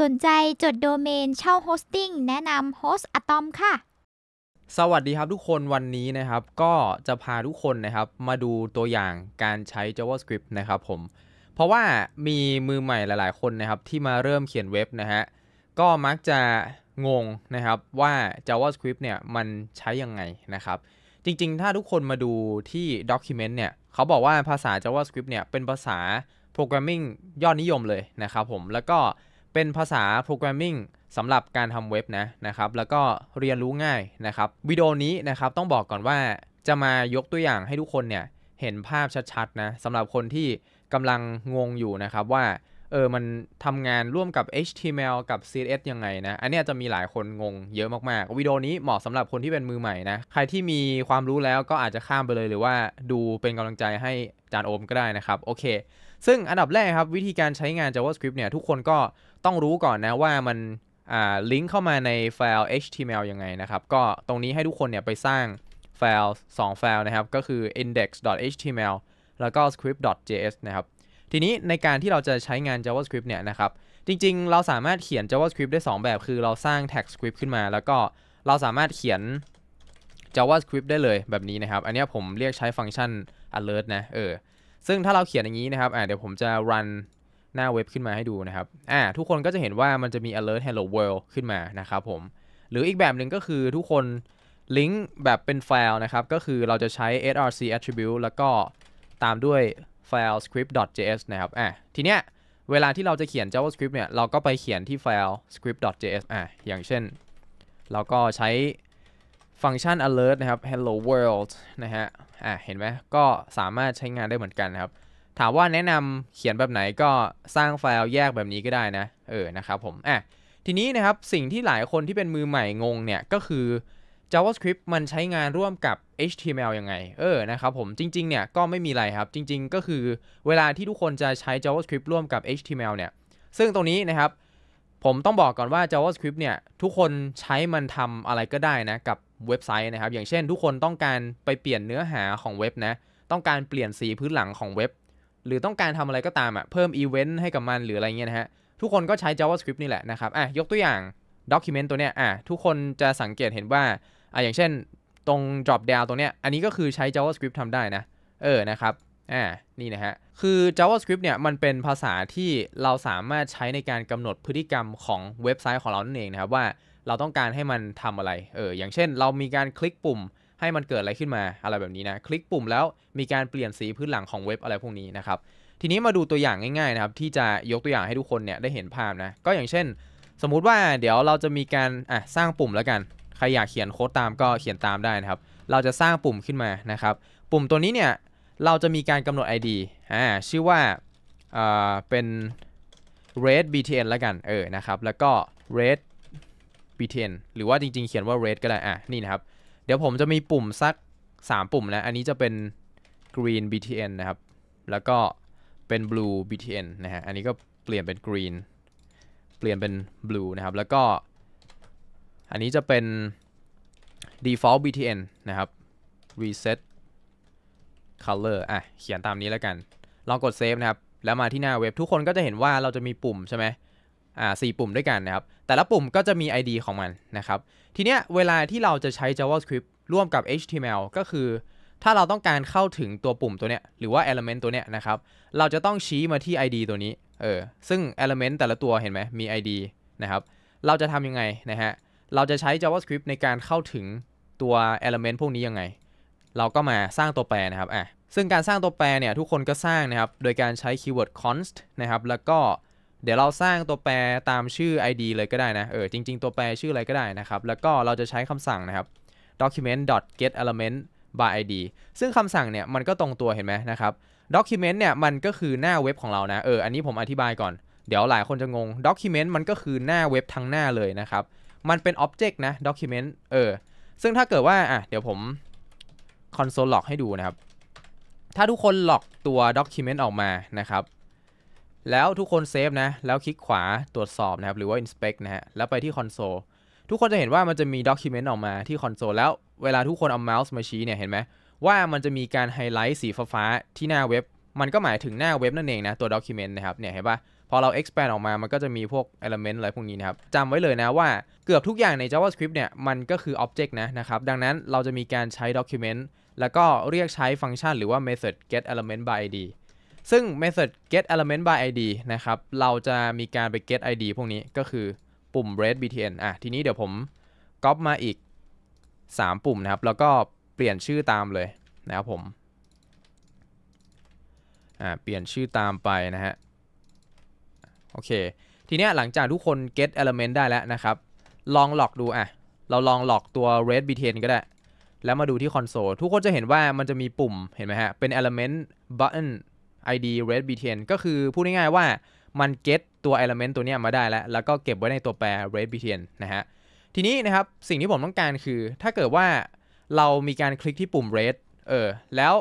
สนใจจดโดเมนเช่า hosting แนะนำ HostAtom ค่ะ สวัสดีครับทุกคนวันนี้นะครับ ก็จะพาทุกคนนะครับ มาดูตัวอย่างการใช้ JavaScript นะครับผม เพราะว่ามีมือใหม่หลาย ๆ คนนะครับ ที่มาเริ่มเขียนเว็บนะฮะ ก็มักจะงงนะครับว่า JavaScript เนี่ยมันใช้ยังไงนะครับ จริง ๆ ถ้าทุกคนมาดูที่ Document เนี่ยเขาบอกว่าภาษา JavaScript เนี่ยเป็นภาษา Programming ยอดนิยมเลยนะครับผมแล้วก็ เป็นภาษา Programming สำหรับการทำเว็บนะนะครับ แล้วก็เรียนรู้ง่ายนะครับวิดีโอนี้นะครับต้องบอกก่อนว่าจะมายกตัวอย่างให้ทุกคนเนี่ยเห็นภาพชัดๆนะสำหรับคนที่กำลังงงอยู่นะครับว่าเออมันทำงานร่วมกับ HTML กับ CSS ยังไงนะ อันนี้จะมีหลายคนงงเยอะมากๆ วิดีโอนี้เหมาะสำหรับคนที่เป็นมือใหม่นะ ใครที่มีความรู้แล้วก็อาจจะข้ามไปเลยหรือว่าดูเป็นกำลังใจให้จานโอมก็ได้นะครับ โอเค ซึ่งอันดับแรกครับวิธีการใช้งาน JavaScript เนี่ยทุกคนก็ต้องรู้ก่อนนะว่ามันลิงก์เข้ามาในไฟล์ HTML ยังไงนะครับ ก็ตรงนี้ให้ทุกคนเนี่ยไปสร้างไฟล์ 2 ไฟล์นะครับ ก็คือ index.html แล้วก็ script.js นะครับ ทีนี้ในการที่เราจะใช้งาน JavaScript เนี่ยนะครับ จริงๆ เราสามารถเขียน JavaScript ได้ 2 แบบ คือเราสร้าง tag script ขึ้นมา แล้วก็เราสามารถเขียน JavaScript ได้เลยแบบนี้นะครับ อันนี้ผมเรียกใช้ฟังก์ชัน alert นะ เออ ซึ่งถ้าเราเขียนอย่างนี้นะครับเดี๋ยวผมจะ run หน้าเว็บขึ้นมาให้ดูนะครับอ่าทุกคนก็จะเห็นว่ามันจะมี alert hello world ขึ้นมานะครับผม หรืออีกแบบหนึ่งก็คือทุกคนลิงก์แบบเป็นไฟล์นะครับ ก็คือเราจะใช้ src attribute แล้วก็ตามด้วยไฟล์ script.js นะครับ อ่าทีเนี้ย เวลาที่เราจะเขียน JavaScript เนี่ย เราก็ไปเขียนที่ไฟล์ script.js อ่าอย่างเช่น เราก็ใช้ ฟังก์ชัน alert นะครับ hello world นะฮะ อ่าเห็นไหม ก็สามารถใช้งานได้เหมือนกันนะครับ ถามว่าแนะนำเขียนแบบไหนก็สร้างไฟล์แยกแบบนี้ก็ได้นะ เออ นะครับผม อะ ทีนี้นะครับ สิ่งที่หลายคนที่เป็นมือใหม่งงเนี่ย ก็คือ JavaScript มันใช้งานร่วมกับ HTML ยังไง เออ นะครับผม จริง ๆ เนี่ย ก็ไม่มีอะไรครับ จริง ๆ ก็คือเวลาที่ทุกคนจะใช้ JavaScript ร่วมกับ HTML เนี่ย ซึ่งตรงนี้นะครับ ผมต้องบอกก่อนว่า JavaScript เนี่ย ทุกคนใช้มันทำอะไรก็ได้นะ กับ เว็บไซต์นะครับ อย่างเช่น ทุกคนต้องการไปเปลี่ยนเนื้อหาของเว็บนะ ต้องการเปลี่ยนสีพื้นหลังของเว็บ หรือต้องการทำอะไรก็ตามอะเพิ่มอีเวนต์ให้กับมันหรืออะไรเงี้ยนะฮะ ทุกคนก็ใช้ JavaScript นี่แหละนะครับ อะ ยกตัวอย่าง document ตัวเนี้ย อะ ทุกคนจะสังเกตเห็นว่า อะ อย่างเช่น ตรง drop down ตรงเนี้ย อันนี้ก็คือใช้ JavaScript ทำได้นะ เออ นะครับ อ่านี่นะฮะ คือ JavaScript เนี่ยมันเป็นภาษาที่เราสามารถใช้ในการกำหนดพฤติกรรมของเว็บไซต์ของเรานั่นเองนะครับว่าเราต้องการให้มันทำอะไร เออ อย่างเช่น เรามีการคลิกปุ่มให้มันเกิดอะไรขึ้นมาอะไรแบบนี้นะ คลิกปุ่มแล้วมีการเปลี่ยนสีพื้นหลังของเว็บอะไรพวกนี้นะครับ ทีนี้มาดูตัวอย่างง่ายๆนะครับที่จะยกตัวอย่างให้ทุกคนเนี่ยได้เห็นภาพนะ ก็อย่างเช่น สมมุติว่าเดี๋ยวเราจะมีการอะสร้างปุ่มแล้วกัน ใครอยากเขียนโค้ดตามก็เขียนตามได้นะครับ เราจะสร้างปุ่มขึ้นมานะครับ ปุ่มตัวนี้เนี่ย เราจะมีการกำหนด ID อ่าชื่อว่าอ่าเป็น red btn แล้วกันเออนะครับแล้วก็ red btn หรือว่าจริงๆ เขียนว่า red ก็ได้อะนี่นะครับ เดี๋ยวผมจะมีปุ่มสัก 3 ปุ่มนะ อันนี้จะเป็น green btn นะครับ แล้วก็เป็น blue btn นะฮะอันนี้ก็เปลี่ยนเป็น green เปลี่ยนเป็น blue นะครับ แล้วก็ อันนี้จะเป็น default btn นะครับ reset color อะ เขียนตามนี้แล้วกัน ลองกด save นะครับ แล้วมาที่หน้าเว็บทุกคนก็จะเห็นว่าเราจะมีปุ่มใช่ไหมอ่าสี่ปุ่มด้วยกันนะครับ แต่ละปุ่มก็จะมี ID ของมันนะครับ ทีเนี้ยเวลาที่เราจะใช้ JavaScript ร่วมกับ HTML ก็คือ ถ้าเราต้องการเข้าถึงตัวปุ่มตัวเนี้ยหรือว่า element ตัวเนี้ยนะครับ เราจะต้องชี้มาที่ ID ตัวนี้ เออ ซึ่ง element แต่ละตัวเห็นไหมมี ID นะครับ เราจะทำยังไงนะฮะ เราจะใช้ JavaScript ในการเข้าถึงตัว element พวกนี้ยังไง เราก็มาสร้างตัวแปรนะครับอะซึ่งการสร้างตัวแปรเนี่ยทุกคนก็สร้างนะครับ โดยการใช้ keyword const นะครับ แล้วก็เดี๋ยวเราสร้างตัวแปรตามชื่อ ID เลยก็ได้นะ เออ จริง ๆ ตัวแปรชื่ออะไรก็ได้นะครับ แล้วก็เราจะใช้คำสั่งนะครับ document get element by id ซึ่งคำสั่งเนี่ยมันก็ตรงตัวเห็นไหมนะครับ document เนี่ยมันก็คือหน้าเว็บของเรานะ เออ อันนี้ผมอธิบายก่อน เดี๋ยวหลายคนจะงง document มันก็คือหน้าเว็บทั้งหน้าเลยนะครับ มันเป็น object นะ document เออ ซึ่งถ้าเกิดว่า อะ เดี๋ยวผม console log ให้ดูนะครับ ถ้าทุกคนล็อกตัว document ออกมานะครับ แล้วทุกคนเซฟนะ แล้วคลิกขวาตรวจสอบนะครับ หรือว่า inspect นะฮะ แล้วไปที่ console ทุกคนจะเห็นว่ามันจะมี document ออกมาที่ console แล้วเวลาทุกคนเอาเมาส์มาชี้เนี่ยเห็นไหมว่ามันจะมีการไฮไลท์สีฟ้าที่หน้าเว็บ มันก็หมายถึงหน้าเว็บนั่นเองนะตัว document นะครับเนี่ยเห็นปะ พอเรา expand ออกมามันก็จะมีพวก element อะไรพวกนี้นะครับจำไว้เลยนะว่าเกือบทุกอย่างใน JavaScript เนี่ยมันก็คือ object นะนะครับดังนั้นเราจะมีการใช้ document แล้วก็เรียกใช้ฟังก์ชันหรือว่า method get element by id ซึ่ง method get element by id นะครับเราจะมีการไป get id พวกนี้ก็คือปุ่ม red btn อะทีนี้เดี๋ยวผมก๊อปมาอีก 3 ปุ่มนะครับ แล้วก็เปลี่ยนชื่อตามเลยนะครับผมอ่าเปลี่ยนชื่อตามไปนะฮะ โอเค ทีเนี้ยหลังจากทุกคน get element ได้แล้วนะครับ ลองหลอกดูอะ เราลองหลอกตัว red btn ก็ได้ แล้วมาดูที่คอนโซล ทุกคนจะเห็นว่ามันจะมีปุ่ม เห็นไหมฮะ เป็น element button id red btn ก็คือพูดง่ายๆว่ามัน get ตัว element ตัวเนี้ยมาได้แล้ว แล้วก็เก็บไว้ในตัวแปร red btn นะฮะ ทีนี้นะครับ สิ่งที่ผมต้องการคือ ถ้าเกิดว่าเรามีการคลิกที่ปุ่ม red เออ แล้ว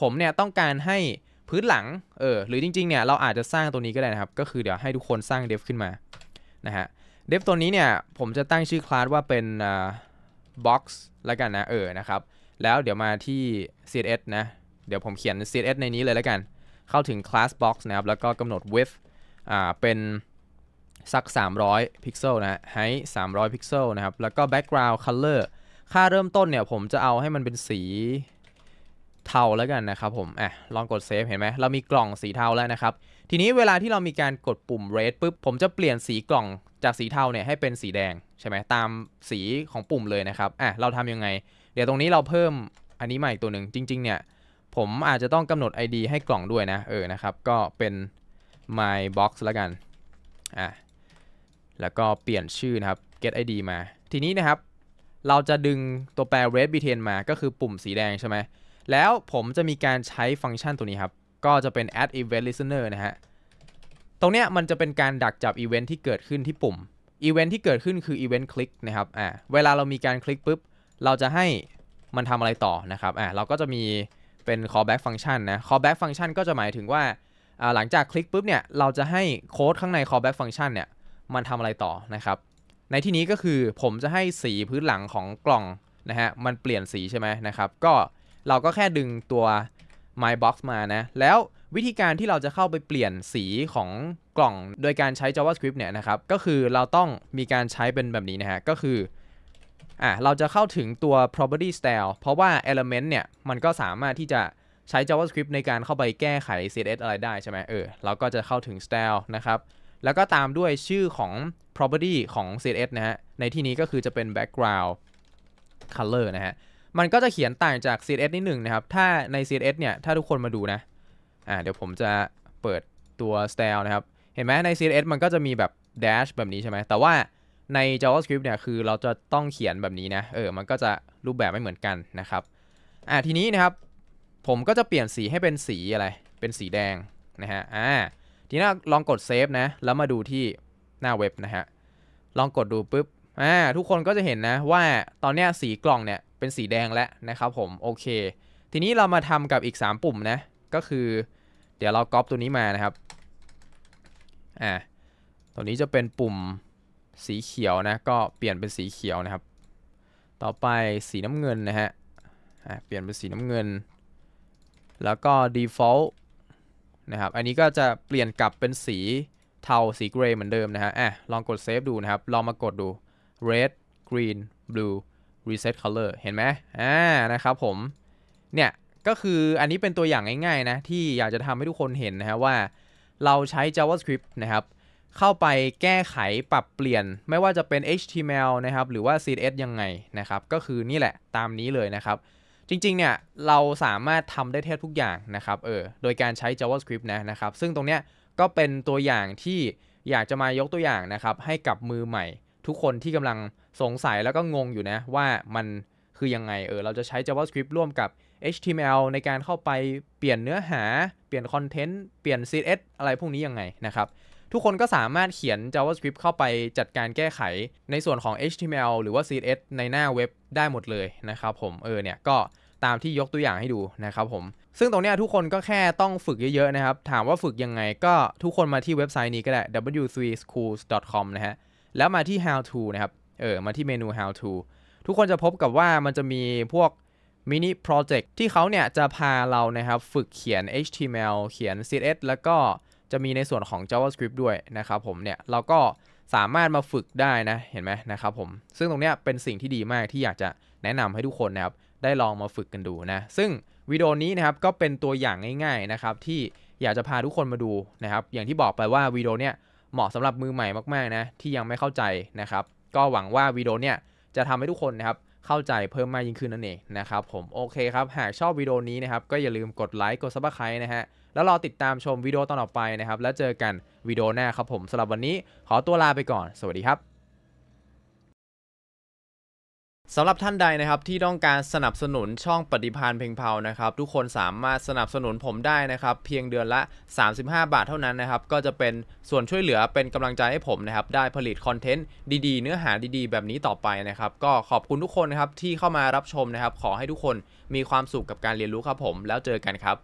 ผมเนี่ยต้องการให้ พื้นหลังเออหรือจริงๆเนี่ยเราอาจจะสร้างตัวนี้ก็ได้นะครับ ก็คือเดี๋ยวให้ทุกคนสร้าง dev ขึ้นมานะฮะ dev ตัวนี้เนี่ยผมจะตั้งชื่อคลาสว่าเป็น uh, box แล้วกันนะเออนะครับแล้วเดี๋ยวมาที่ css นะ เดี๋ยวผมเขียน css ในนี้เลยแล้วกัน เข้าถึง class box นะครับ แล้วก็กำหนด width อ่า เป็นสัก 300 พิกเซลนะ height 300 พิกเซลนะครับ แล้วก็ background color ค่าเริ่มต้นเนี่ย ผมจะเอาให้มันเป็นสี เทาแล้วกันนะครับผมอะลองกด save เห็นไหมเรามีกล่องสีเทาแล้วนะครับ ทีนี้เวลาที่เรามีการกดปุ่ม red ปุ๊บผมจะเปลี่ยนสีกล่องจากสีเทาเนี่ยให้เป็นสีแดงใช่ไหมตามสีของปุ่มเลยนะครับอะเราทำยังไง เดี๋ยวตรงนี้เราเพิ่มอันนี้มาอีกตัวหนึ่งจริง ๆ เนี่ย ผมอาจจะต้องกำหนด ID ให้กล่องด้วยนะเออนะครับ ก็เป็น my box แล้วกันอะแล้วก็เปลี่ยนชื่อนะครับ get id มา ทีนี้นะครับ เราจะดึงตัวแปร red btn มาก็คือปุ่มสีแดงใช่ไหม แล้วผมจะมีการใช้ฟังก์ชันตัวนี้ครับ ก็จะเป็น add event listener นะฮะ ตรงเนี้ยมันจะเป็นการดักจับอีเวนท์ที่เกิดขึ้นที่ปุ่มอีเวนท์ที่เกิดขึ้นคืออีเวนท์คลิกนะครับ อ่า เวลาเรามีการคลิกปุ๊บ เราจะให้มันทำอะไรต่อนะครับ อ่า เราก็จะมีเป็น callback function นะ callback function ก็จะหมายถึงว่า อ่า หลังจากคลิกปุ๊บเนี่ย เราจะให้โค้ดข้างใน callback function เนี่ย มันทำอะไรต่อนะครับ ในที่นี้ก็คือผมจะให้สีพื้นหลังของกล่องนะฮะ มันเปลี่ยนสีใช่ไหมนะครับ ก็ เราก็แค่ดึงตัว my box มานะ แล้ววิธีการที่เราจะเข้าไปเปลี่ยนสีของกล่องโดยการใช้ JavaScript เนี่ยนะครับ ก็คือเราต้องมีการใช้เป็นแบบนี้นะฮะ ก็คืออะเราจะเข้าถึงตัว property style เพราะว่า element เนี่ย มันก็สามารถที่จะใช้ JavaScript ในการเข้าไปแก้ไข CSS อะไรได้ใช่ไหมเออ เราก็จะเข้าถึง style นะครับ แล้วก็ตามด้วยชื่อของ property ของ CSS นะฮะ ในที่นี้ก็คือจะเป็น background color นะฮะ มันก็จะเขียนต่างจาก CSS นิดหนึ่งนะครับ ถ้าใน CSS เนี่ย ถ้าทุกคนมาดูนะ อ่า เดี๋ยวผมจะเปิดตัว style นะครับ เห็นไหมใน CSS มันก็จะมีแบบ dash แบบนี้ใช่ไหม แต่ว่าใน JavaScript เนี่ย คือเราจะต้องเขียนแบบนี้นะ เออ มันก็จะรูปแบบไม่เหมือนกันนะครับ อ่า ทีนี้นะครับ ผมก็จะเปลี่ยนสีให้เป็นสีอะไร เป็นสีแดงนะฮะ อ่า ทีนี้ลองกดเซฟนะ แล้วมาดูที่หน้าเว็บนะฮะ ลองกดดูปุ๊บ อ่า ทุกคนก็จะเห็นนะว่าตอนนี้สีกล่องเนี่ย เป็นสีแดงแล้วนะครับผมโอเค ทีนี้เรามาทำกับอีก 3 ปุ่มนะ ก็คือ เดี๋ยวเราก๊อปตัวนี้มานะครับอ่าตัวนี้จะเป็นปุ่มสีเขียวนะ ก็เปลี่ยนเป็นสีเขียวนะครับ ต่อไปสีน้ำเงินนะฮะอ่าเปลี่ยนเป็นสีน้ำเงิน แล้วก็ default นะครับ อันนี้ก็จะเปลี่ยนกลับเป็นสีเทาสีเกรย์เหมือนเดิมนะฮะอะลองกดเซฟดูนะครับ ลองมากดดู red green blue reset color เห็นไหมอ่านะครับผมเนี่ยก็คืออันนี้เป็นตัวอย่างง่ายๆนะที่อยากจะทำให้ทุกคนเห็นนะฮะว่า เราใช้ JavaScript นะครับเข้าไปแก้ไขปรับเปลี่ยน ไม่ว่าจะเป็น HTML นะครับหรือว่า CSS ยังไงนะครับก็คือนี่แหละตามนี้เลยนะครับ จริงๆเนี่ยเราสามารถทำได้แทบทุกอย่างนะครับเออโดยการใช้ JavaScript นะนะครับซึ่งตรงเนี้ยก็เป็นตัวอย่างที่อยากจะมายกตัวอย่างนะครับให้กับมือใหม่ ทุกคนที่กำลัง สงสัยแล้วก็งงอยู่นะว่ามันคือยังไงเออเราจะใช้ JavaScript ร่วมกับ HTML ในการเข้าไปเปลี่ยนเนื้อหา เปลี่ยนคอนเทนต์เปลี่ยน CSS อะไรพวกนี้ยังไงนะครับทุกคนก็สามารถเขียน JavaScript เข้าไปจัดการแก้ไขในส่วนของ HTML หรือว่า CSS ในหน้าเว็บได้หมดเลยนะครับผมเออเนี่ยก็ตามที่ยกตัวอย่างให้ดูนะครับผมซึ่งตรงนี้ทุกคนก็แค่ต้องฝึกเยอะๆนะครับ ถามว่าฝึกยังไงก็ทุกคนมาที่เว็บไซต์นี้ก็ได้ w3schools.com นะฮะแล้วมาที่ how to นะครับ เออมาที่เมนู how to ทุกคนจะพบกับว่ามันจะมีพวกมินิโปรเจกต์ที่เขาเนี่ยจะพาเรานะครับฝึกเขียน HTML เขียน CSS แล้วก็จะมีในส่วนของ JavaScript ด้วยนะครับผมเนี่ยเราก็สามารถมาฝึกได้นะเห็นไหมนะครับผมซึ่งตรงเนี้ยเป็นสิ่งที่ดีมากที่อยากจะแนะนำให้ทุกคนนะครับได้ลองมาฝึกกันดูนะซึ่งวิดีโอนี้นะครับก็เป็นตัวอย่างง่ายๆนะครับที่อยากจะพาทุกคนมาดูนะครับอย่างที่บอกไปว่าวิดีโอเนี้ยเหมาะสำหรับมือใหม่มากๆนะที่ยังไม่เข้าใจนะครับ ก็หวังว่าวิดีโอเนี่ยจะทำให้ทุกคนนะครับเข้าใจเพิ่มมากยิ่งขึ้นนั่นเองนะครับผมโอเคครับหากชอบวิดีโอนี้นะครับก็อย่าลืมกดไลค์กด subscribe นะฮะแล้วรอติดตามชมวิดีโอตอนต่อไปนะครับแล้วเจอกันวิดีโอหน้าครับผมสำหรับวันนี้ขอตัวลาไปก่อน สวัสดีครับ สำหรับท่านใดนะครับที่ต้องการสนับสนุนช่องปฏิพานเพลงเผานะครับ ทุกคนสามารถสนับสนุนผมได้นะครับ เพียงเดือนละ 35 บาทเท่านั้นนะครับ ก็จะเป็นส่วนช่วยเหลือเป็นกำลังใจให้ผมนะครับ ได้ผลิตคอนเทนต์ดีๆ เนื้อหาดีๆ แบบนี้ต่อไปนะครับ ก็ขอบคุณทุกคนนะครับที่เข้ามารับชมนะครับ ขอให้ทุกคนมีความสุขกับการเรียนรู้ครับผม แล้วเจอกันครับ